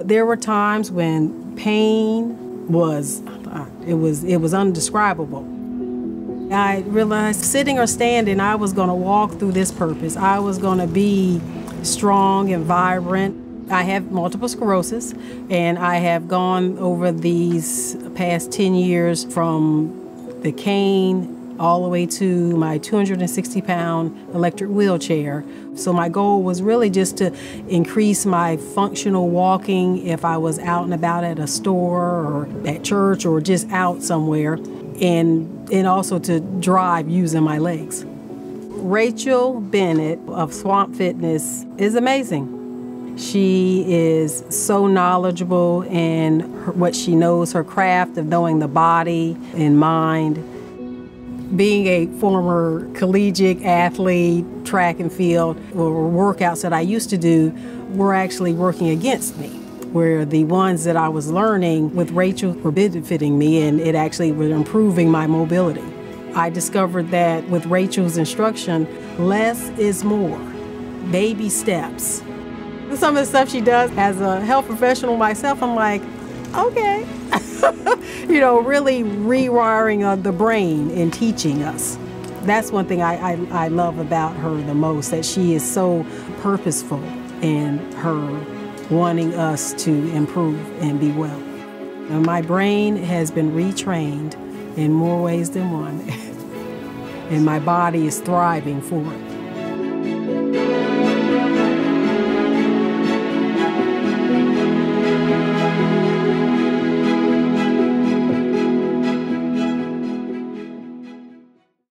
There were times when pain was it was it was undescribable. I realized sitting or standing, I was going to walk through this purpose. I was going to be strong and vibrant. I have multiple sclerosis, and I have gone over these past 10 years from the cane all the way to my 260 pound electric wheelchair. So my goal was really just to increase my functional walking if I was out and about at a store or at church or just out somewhere and and also to drive using my legs. Rachel Bennett of Swamp Fitness is amazing. She is so knowledgeable in her, what she knows, her craft of knowing the body and mind being a former collegiate athlete, track and field, or workouts that I used to do were actually working against me. Where the ones that I was learning with Rachel were benefiting me and it actually was improving my mobility. I discovered that with Rachel's instruction, less is more. Baby steps. Some of the stuff she does as a health professional myself, I'm like, okay. you know, really rewiring of the brain and teaching us. That's one thing I, I, I love about her the most, that she is so purposeful in her wanting us to improve and be well. And my brain has been retrained in more ways than one, and my body is thriving for it.